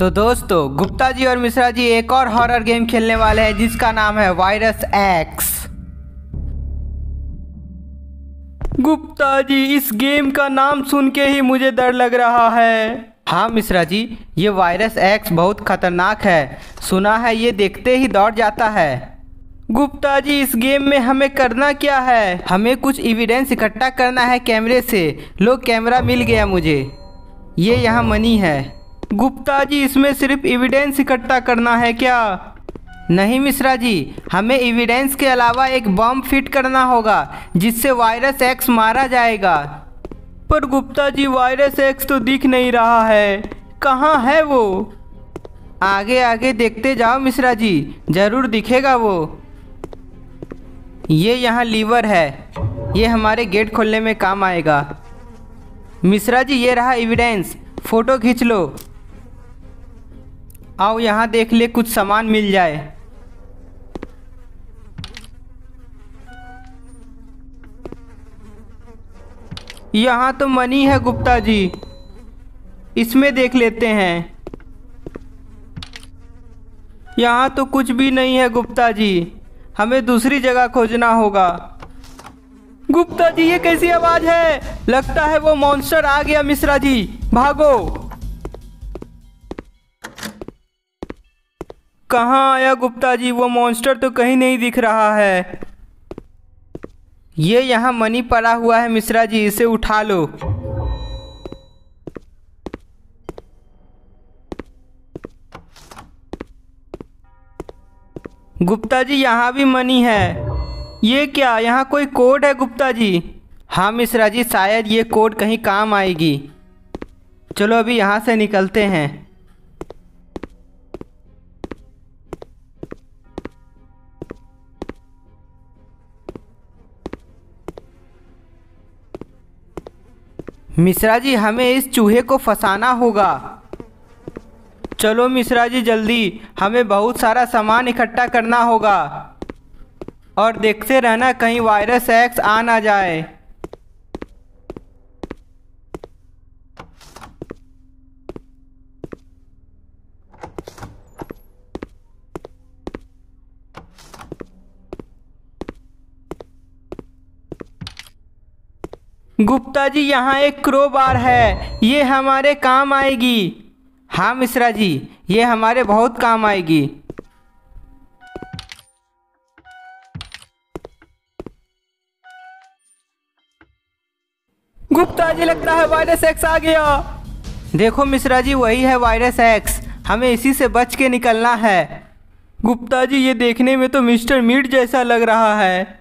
तो दोस्तों, गुप्ता जी और मिश्रा जी एक और हॉरर गेम खेलने वाले हैं, जिसका नाम है वायरस एक्स गुप्ता जी, इस गेम का नाम सुन के ही मुझे डर लग रहा है। हाँ मिश्रा जी, ये वायरस एक्स बहुत खतरनाक है। सुना है, ये देखते ही दौड़ जाता है। गुप्ता जी, इस गेम में हमें करना क्या है? हमें कुछ एविडेंस इकट्ठा करना है कैमरे से। लो, कैमरा मिल गया मुझे। ये यहाँ मनी है। गुप्ता जी, इसमें सिर्फ़ एविडेंस इकट्ठा करना है क्या? नहीं मिश्रा जी, हमें एविडेंस के अलावा एक बम फिट करना होगा, जिससे वायरस एक्स मारा जाएगा। पर गुप्ता जी वायरस एक्स तो दिख नहीं रहा है। कहाँ है वो? आगे आगे देखते जाओ मिश्रा जी, ज़रूर दिखेगा वो। ये यहाँ लीवर है, ये हमारे गेट खोलने में काम आएगा। मिश्रा जी, ये रहा एविडेंस फ़ोटो खींच लो। आओ यहाँ देख ले कुछ सामान मिल जाए। यहाँ तो मनी है गुप्ता जी। इसमें देख लेते हैं। यहाँ तो कुछ भी नहीं है गुप्ता जी। हमें दूसरी जगह खोजना होगा। गुप्ता जी, ये कैसी आवाज़ है? लगता है वो मॉन्स्टर आ गया मिश्रा जी। भागो। कहाँ आया गुप्ता जी? वो मॉन्स्टर तो कहीं नहीं दिख रहा है। ये यहाँ मनी पड़ा हुआ है मिश्रा जी, इसे उठा लो। गुप्ता जी, यहाँ भी मनी है। ये क्या? यहाँ कोई कोड है गुप्ता जी? हाँ मिश्रा जी, शायद ये कोड कहीं काम आएगी। चलो अभी यहाँ से निकलते हैं। मिश्रा जी, हमें इस चूहे को फंसाना होगा। चलो मिश्रा जी, जल्दी। हमें बहुत सारा सामान इकट्ठा करना होगा। और देखते रहना, कहीं वायरस एक्स आ ना जाए। गुप्ता जी, यहाँ एक क्रो बार है। ये हमारे काम आएगी। हाँ मिश्रा जी, ये हमारे बहुत काम आएगी। गुप्ता जी, लगता है वायरस एक्स आ गया। देखो मिश्रा जी, वही है वायरस एक्स हमें इसी से बच के निकलना है। गुप्ता जी, ये देखने में तो मिस्टर मीट जैसा लग रहा है।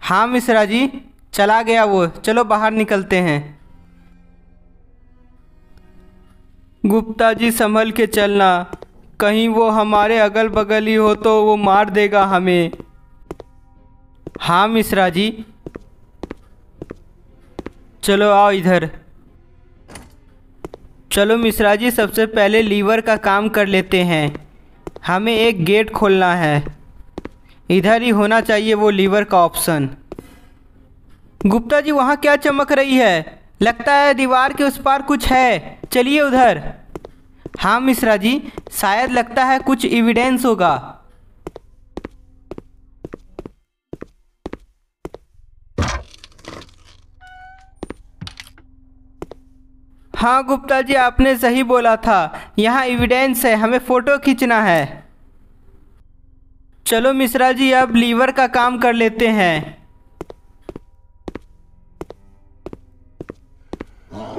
हाँ मिश्रा जी चला गया वो। चलो बाहर निकलते हैं। गुप्ता जी संभल के चलना। कहीं वो हमारे अगल बगल ही हो तो वो मार देगा हमें। हाँ मिश्रा जी। चलो आओ इधर। चलो मिश्रा जी, सबसे पहले लीवर का काम कर लेते हैं। हमें एक गेट खोलना है। इधर ही होना चाहिए वो लीवर का ऑप्शन। गुप्ता जी, वहाँ क्या चमक रही है? लगता है दीवार के उस पार कुछ है। चलिए उधर। हाँ मिश्रा जी, शायद लगता है कुछ एविडेंस होगा। हाँ गुप्ता जी, आपने सही बोला था। यहाँ एविडेंस है, हमें फ़ोटो खींचना है। चलो मिश्रा जी, अब लीवर का काम कर लेते हैं।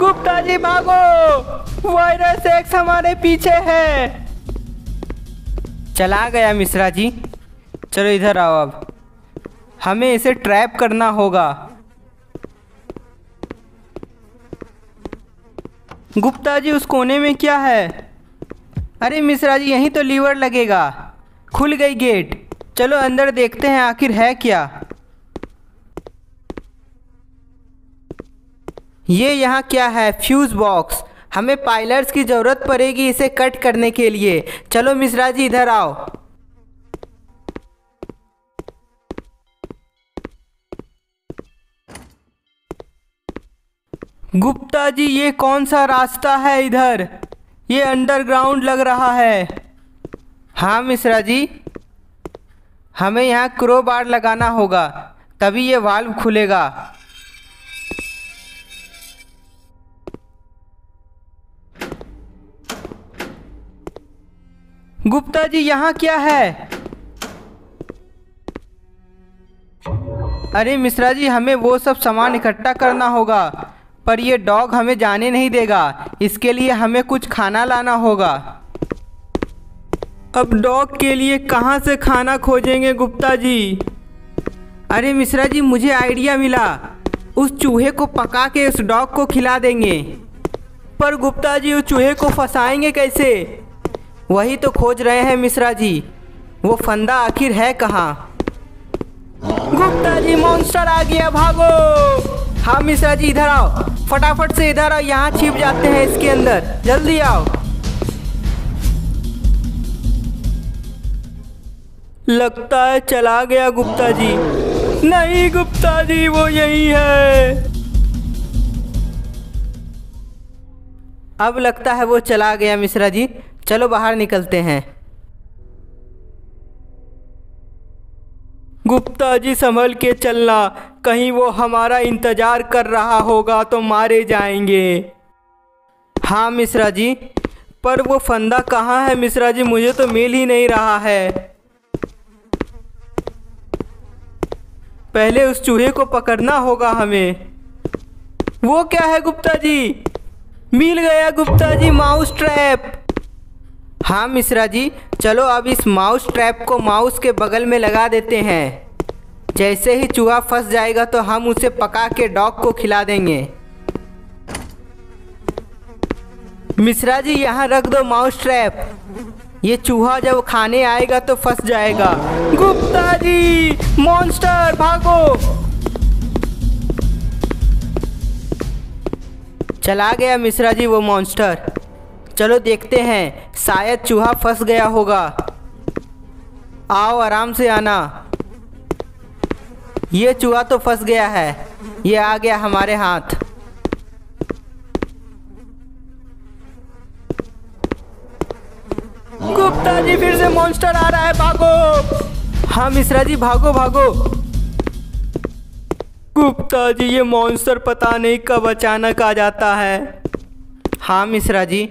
गुप्ता जी भागो वायरस एक्स हमारे पीछे है। चला गया मिश्रा जी। चलो इधर आओ अब। हमें इसे ट्रैप करना होगा। गुप्ता जी, उस कोने में क्या है? अरे मिश्रा जी, यहीं तो लीवर लगेगा। खुल गई गेट चलो अंदर देखते हैं, आखिर है क्या? ये यहाँ क्या है? फ्यूज़ बॉक्स हमें पाइलर्स की ज़रूरत पड़ेगी इसे कट करने के लिए। चलो मिश्रा जी, इधर आओ। गुप्ता जी, ये कौन सा रास्ता है इधर? ये अंडरग्राउंड लग रहा है। हाँ मिश्रा जी। हमें यहाँ क्रो बार लगाना होगा, तभी ये वाल्व खुलेगा। गुप्ता जी, यहाँ क्या है? अरे मिश्रा जी, हमें वो सब सामान इकट्ठा करना होगा, पर ये डॉग हमें जाने नहीं देगा। इसके लिए हमें कुछ खाना लाना होगा। अब डॉग के लिए कहाँ से खाना खोजेंगे गुप्ता जी? अरे मिश्रा जी, मुझे आइडिया मिला। उस चूहे को पका के उस डॉग को खिला देंगे। पर गुप्ता जी, उस चूहे को फंसाएँगे कैसे? वही तो खोज रहे हैं मिश्रा जी। वो फंदा आखिर है कहाँ? गुप्ता जी मॉन्स्टर आ गया, भागो। हाँ मिश्रा जी, इधर आओ। फटाफट से इधर आओ, यहाँ छिप जाते हैं इसके अंदर। जल्दी आओ। लगता है चला गया गुप्ता जी। नहीं गुप्ता जी, वो यही है। अब लगता है वो चला गया मिश्रा जी। चलो बाहर निकलते हैं। गुप्ता जी, संभल के चलना। कहीं वो हमारा इंतज़ार कर रहा होगा तो मारे जाएँगे। हाँ मिश्रा जी। पर वो फंदा कहाँ है, मिश्रा जी? मुझे तो मिल ही नहीं रहा है। पहले उस चूहे को पकड़ना होगा हमें। वो क्या है, गुप्ता जी? मिल गया, गुप्ता जी, माउस ट्रैप। हाँ मिश्रा जी। चलो अब इस माउस ट्रैप को माउस के बगल में लगा देते हैं। जैसे ही चूहा फंस जाएगा तो हम उसे पका के डॉग को खिला देंगे। मिश्रा जी, यहाँ रख दो माउस ट्रैप। ये चूहा जब खाने आएगा तो फंस जाएगा। गुप्ता जी, मॉन्स्टर, भागो। चला गया मिश्रा जी वो मॉन्स्टर। चलो देखते हैं, शायद चूहा फंस गया होगा। आओ आराम से आना। ये चूहा तो फंस गया है, ये आ गया हमारे हाथ। गुप्ता जी, फिर से मॉन्स्टर आ रहा है, भागो। हाँ मिश्रा जी, भागो भागो। गुप्ता जी, ये मॉन्स्टर पता नहीं कब अचानक आ जाता है। हाँ मिश्रा जी।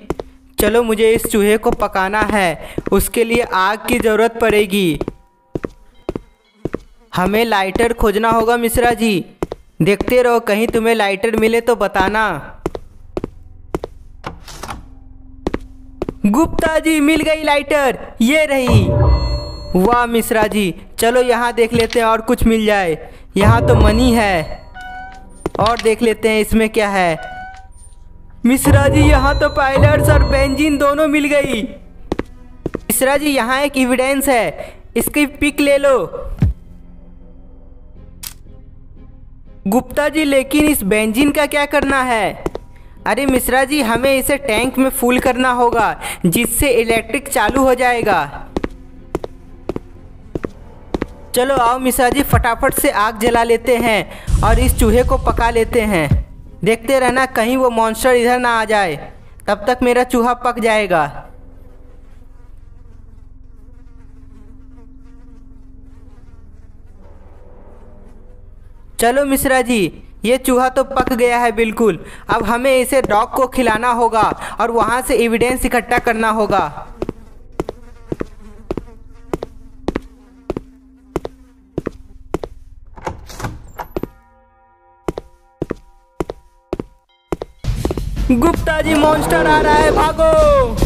चलो मुझे इस चूहे को पकाना है। उसके लिए आग की ज़रूरत पड़ेगी। हमें लाइटर खोजना होगा, मिश्रा जी। देखते रहो, कहीं तुम्हें लाइटर मिले तो बताना। गुप्ता जी, मिल गई लाइटर। ये रही। वाह, मिश्रा जी। चलो यहाँ देख लेते हैं और कुछ मिल जाए। यहाँ तो मनी है। और देख लेते हैं इसमें क्या है। मिश्रा जी, यहाँ तो पायलट्स और बेंजीन दोनों मिल गई। मिश्रा जी, यहाँ एक एविडेंस है। इसकी पिक ले लो। गुप्ता जी, लेकिन इस बेंजीन का क्या करना है? अरे मिश्रा जी, हमें इसे टैंक में फुल करना होगा, जिससे इलेक्ट्रिक चालू हो जाएगा। चलो आओ मिश्रा जी, फटाफट से आग जला लेते हैं और इस चूहे को पका लेते हैं। देखते रहना, कहीं वो मॉन्स्टर इधर ना आ जाए। तब तक मेरा चूहा पक जाएगा। चलो मिश्रा जी, ये चूहा तो पक गया है बिल्कुल। अब हमें इसे डॉग को खिलाना होगा और वहाँ से एविडेंस इकट्ठा करना होगा। गुप्ता जी मॉन्स्टर आ रहा है, भागो।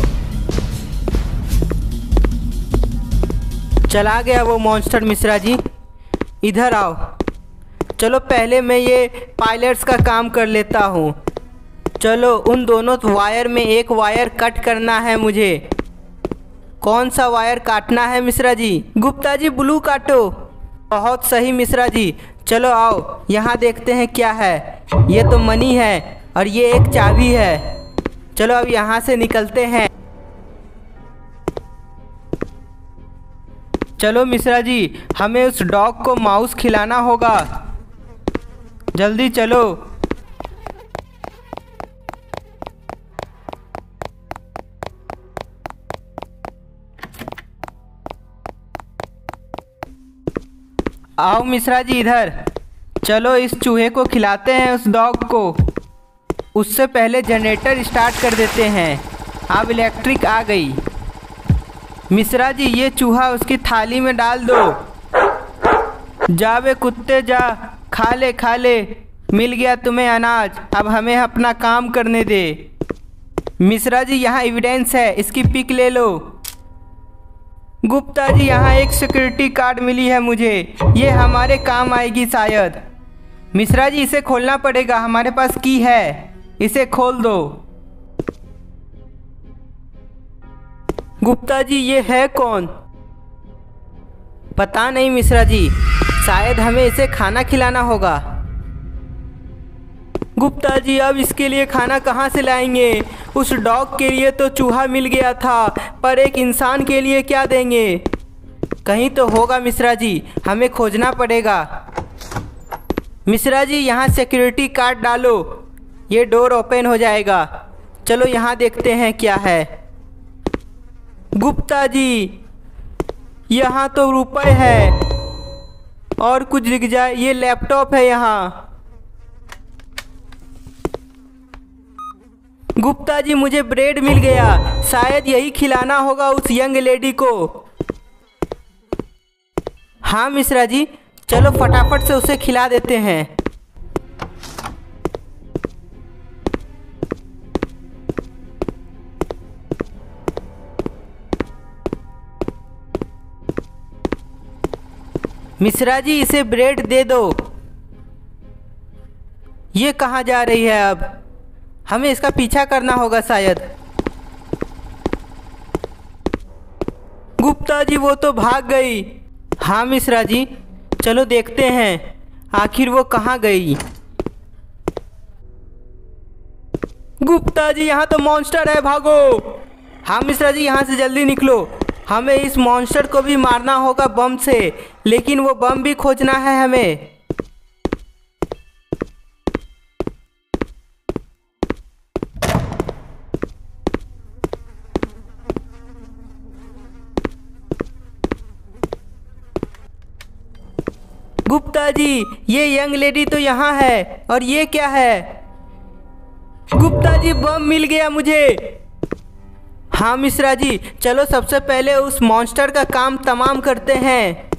चला गया वो मॉन्स्टर मिश्रा जी। इधर आओ। चलो, पहले मैं ये पायलट्स का काम कर लेता हूँ। चलो, उन दोनों वायर में एक वायर कट करना है मुझे। कौन सा वायर काटना है, मिश्रा जी? गुप्ता जी ब्लू काटो। बहुत सही, मिश्रा जी। चलो, आओ। यहाँ देखते हैं क्या है। ये तो मनी है। और ये एक चाबी है। चलो अब यहाँ से निकलते हैं। चलो मिश्रा जी, हमें उस डॉग को माउस खिलाना होगा। जल्दी चलो। आओ मिश्रा जी, इधर। चलो इस चूहे को खिलाते हैं, उस डॉग को। उससे पहले जनरेटर स्टार्ट कर देते हैं। अब इलेक्ट्रिक आ गई। मिश्रा जी, ये चूहा उसकी थाली में डाल दो। जावे कुत्ते, जा। खा ले खा ले। मिल गया तुम्हें अनाज। अब हमें अपना काम करने दे। मिश्रा जी, यहाँ एविडेंस है। इसकी पिक ले लो। गुप्ता जी, यहाँ एक सिक्योरिटी कार्ड मिली है मुझे। ये हमारे काम आएगी शायद। मिश्रा जी, इसे खोलना पड़ेगा। हमारे पास की है। इसे खोल दो। गुप्ता जी, ये है कौन? पता नहीं मिश्रा जी, शायद हमें इसे खाना खिलाना होगा। गुप्ता जी, अब इसके लिए खाना कहाँ से लाएँगे? उस डॉग के लिए तो चूहा मिल गया था, पर एक इंसान के लिए क्या देंगे? कहीं तो होगा मिश्रा जी, हमें खोजना पड़ेगा। मिश्रा जी, यहाँ सिक्योरिटी कार्ड डालो। ये डोर ओपन हो जाएगा। चलो यहाँ देखते हैं क्या है। गुप्ता जी, यहाँ तो रुपए है। और कुछ दिख जाए, ये लैपटॉप है यहाँ। गुप्ता जी, मुझे ब्रेड मिल गया। शायद यही खिलाना होगा उस यंग लेडी को। हाँ मिश्रा जी, चलो फटाफट से उसे खिला देते हैं। मिश्रा जी, इसे ब्रेड दे दो। ये कहाँ जा रही है अब? हमें इसका पीछा करना होगा शायद। गुप्ता जी, वो तो भाग गई। हाँ मिश्रा जी, चलो देखते हैं, आखिर वो कहाँ गई। गुप्ता जी, यहाँ तो मॉन्स्टर है, भागो। हाँ मिश्रा जी, यहाँ से जल्दी निकलो। हमें इस मॉन्स्टर को भी मारना होगा बम से, लेकिन वो बम भी खोजना है हमें। गुप्ता जी, ये यंग लेडी तो यहाँ है, और ये क्या है? गुप्ता जी, बम मिल गया मुझे। हाँ मिश्रा जी, चलो सबसे पहले उस मॉन्स्टर का काम तमाम करते हैं।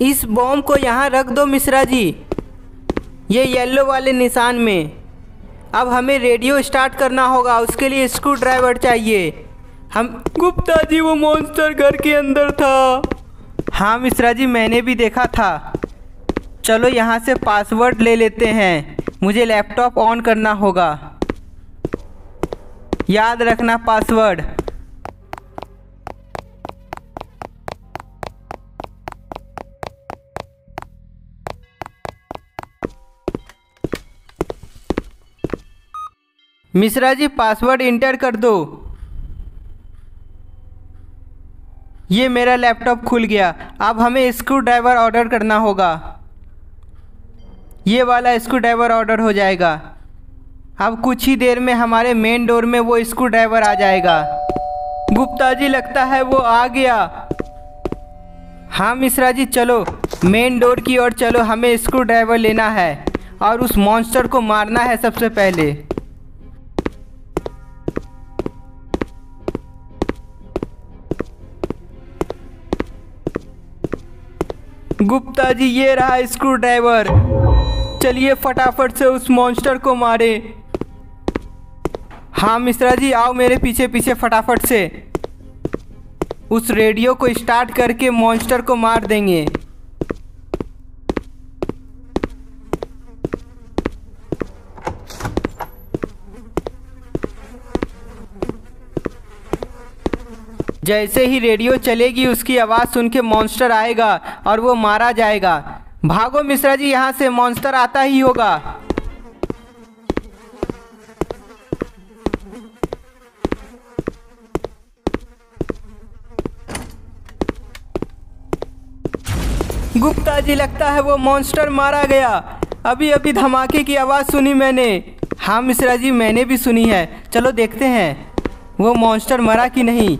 इस बॉम्ब को यहाँ रख दो, मिश्रा जी, ये येलो वाले निशान में। अब हमें रेडियो स्टार्ट करना होगा, उसके लिए स्क्रू ड्राइवर चाहिए। हम, गुप्ता जी, वो मॉन्स्टर घर के अंदर था। हाँ मिश्रा जी मैंने भी देखा था। चलो यहाँ से पासवर्ड ले लेते हैं। मुझे लैपटॉप ऑन करना होगा। याद रखना password. Mishra ji password enter कर दो। ये मेरा लैपटॉप खुल गया। अब हमें स्क्रू ड्राइवर ऑर्डर करना होगा। ये वाला स्क्रू ड्राइवर ऑर्डर हो जाएगा। अब कुछ ही देर में हमारे मेन डोर में वो स्क्रू ड्राइवर आ जाएगा। गुप्ता जी, लगता है वो आ गया। हाँ मिश्रा जी, चलो। मेन डोर की ओर चलो। हमें स्क्रू ड्राइवर लेना है और उस मॉन्स्टर को मारना है सबसे पहले। गुप्ता जी, ये रहा स्क्रू ड्राइवर चलिए फटाफट से उस मॉन्स्टर को मारे। हाँ मिश्रा जी, आओ मेरे पीछे पीछे फटाफट से। उस रेडियो को स्टार्ट करके मॉन्स्टर को मार देंगे। जैसे ही रेडियो चलेगी, उसकी आवाज़ सुन के मॉन्स्टर आएगा और वो मारा जाएगा। भागो मिश्रा जी, यहाँ से मॉन्स्टर आता ही होगा। गुप्ता जी, लगता है वो मॉन्स्टर मारा गया। अभी अभी धमाके की आवाज़ सुनी मैंने। हाँ मिश्रा जी, मैंने भी सुनी है। चलो देखते हैं, वो मॉन्स्टर मरा कि नहीं?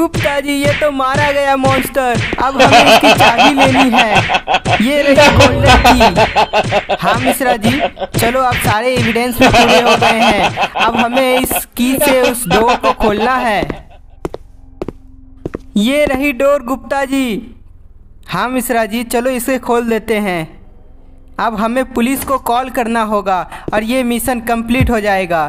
गुप्ता जी, ये तो मारा गया मॉन्स्टर अब हमें इसकी चाबी लेनी है। ये रही गोल्डन की हाँ मिश्रा जी, चलो अब सारे एविडेंस में पूरे हो गए हैं। अब हमें इस की से उस डोर को खोलना है। ये रही डोर गुप्ता जी। हाँ मिश्रा जी, चलो इसे खोल देते हैं। अब हमें पुलिस को कॉल करना होगा और ये मिशन कंप्लीट हो जाएगा।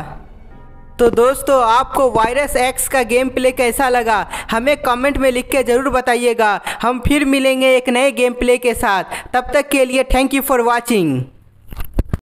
तो दोस्तों, आपको वायरस एक्स का गेम प्ले कैसा लगा, हमें कमेंट में लिख के ज़रूर बताइएगा। हम फिर मिलेंगे एक नए गेम प्ले के साथ। तब तक के लिए थैंक यू फॉर वॉचिंग